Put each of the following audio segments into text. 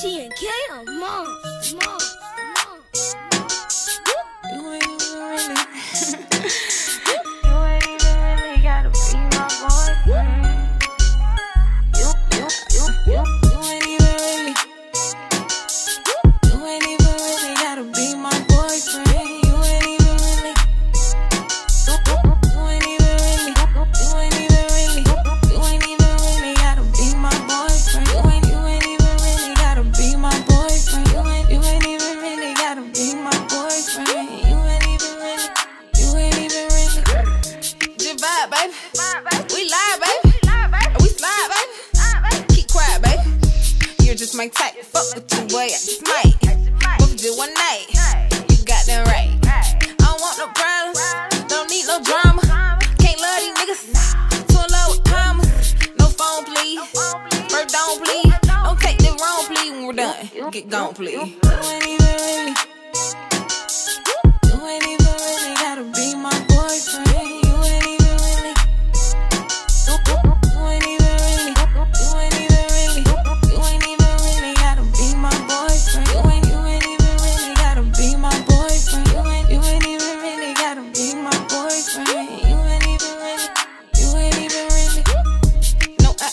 T and K or mom, mom, my type. Fuck with you, boy. I just might. Both just one night. You got them right. I don't want no problems. Don't need no drama. Can't love these niggas. Too in love with commas. No phone, please. First, don't please. Don't take the wrong, please. When we're done, get gone, please. You ain't even really. You ain't even gotta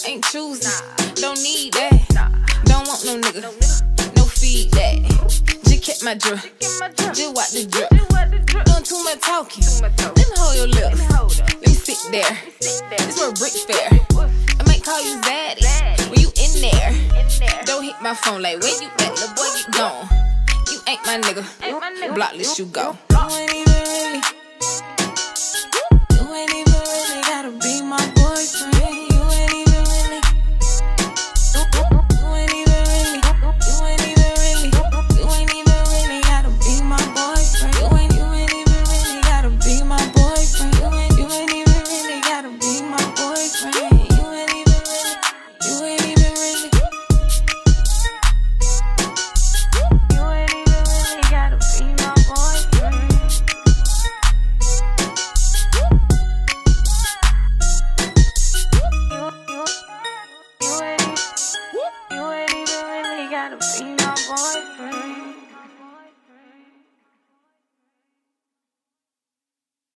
No, ain't choosing. Don't need that. Don't want no nigga. No feed that. Just kept my drip. Just watch the drip. Doing too much talking. Let me hold your lips. Let me sit there. This where bricks fair. I might call you Zaddy when you in there. Don't hit my phone like where you at, little boy, get gone. You ain't my nigga. Block list, you go. trying to be my boyfriend.